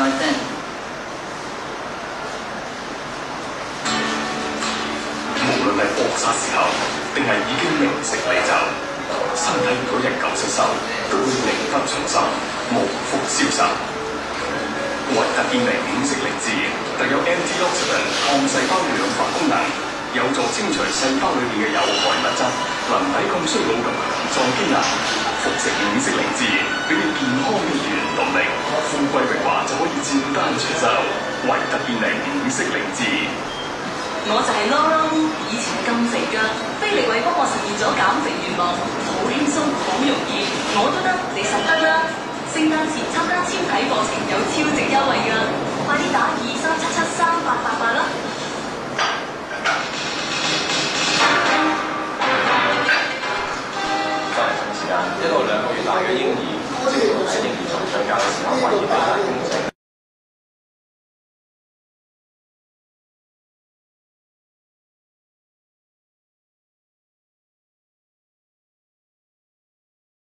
无论系搏杀时候，定系已经零食利就，身体如果日久失修，都会灵不重生，无福消受。维特健尼五色灵芝，特有 antioxidant 抗细胞氧化功能，有助清除细胞里面嘅有害物质，能抵抗衰老同强壮坚硬。服食五色灵芝。華就可以照單全收。維特健靈五色靈芝。我就係 Laura，以前咁肥噶，菲力偉幫我實現咗減肥願望，好輕鬆，好容易，我都得，你實得啦！聖誕前參加超體課程有超值優惠噶，快啲打二三七七三八八八啦！翻嚟同時間，一個兩個月大嘅嬰兒，正喺嬰兒